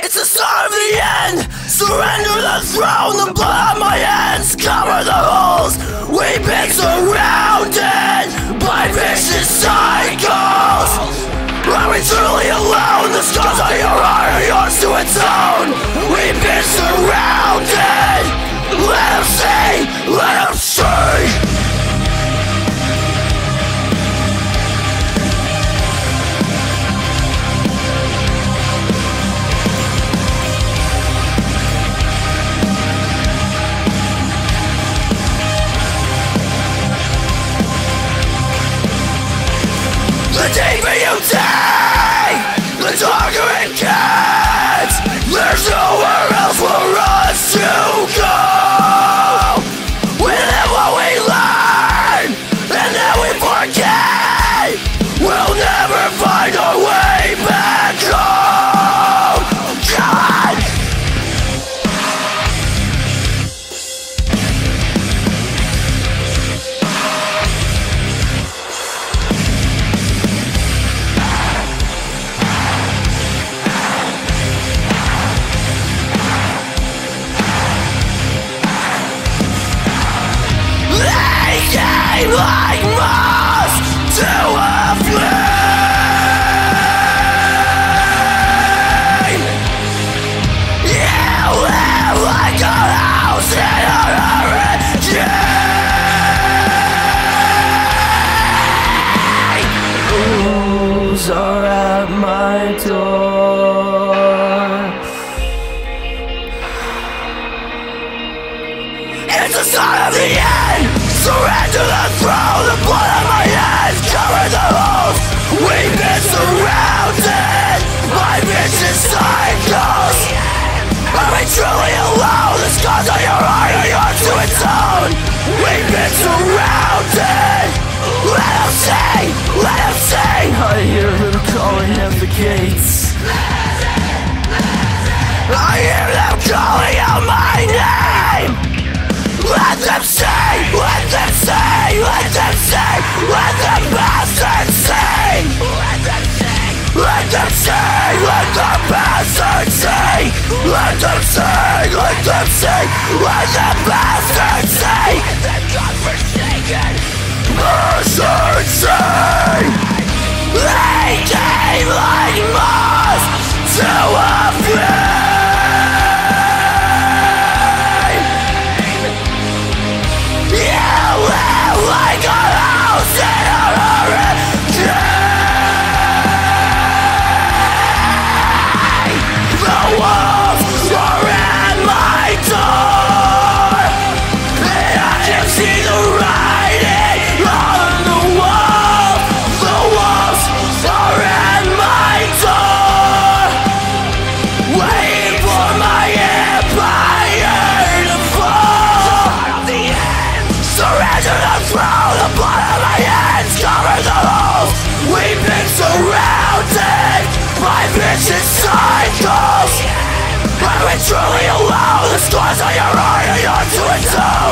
It's the start of the end! Surrender the throne! The blood on my hands cover the holes! We've been surrounded by vicious cycles! Are we truly alone? Darker are at my door. It's the start of the end! Surrender the throne! The blood on my hands cover the holes! We've been surrounded by vicious cycles! Are we truly alone? The scars on your heart are yours to atone! We've been surrounded! Let them see! Let them see! I hear them calling at the gates. I hear them calling out my name! Let them say, let them say, let them say, let the bastards sing! Let them sing! Let them sing, let the bastards sing! Let them sing, let them sing, let the bastards sing! Let them godforsaken bastards sing! They came like moths to a flame! End. Surrender the throne, the blood on my hands cover the holes. We've been surrounded by vicious cycles. Are we truly alone? The scars on your heart are yours to atone.